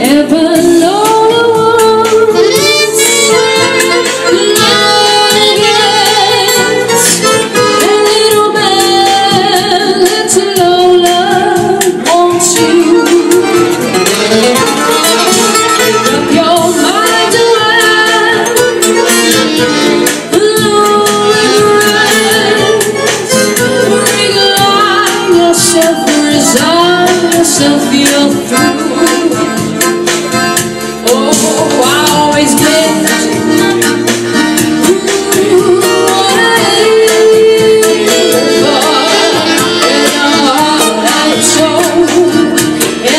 ever.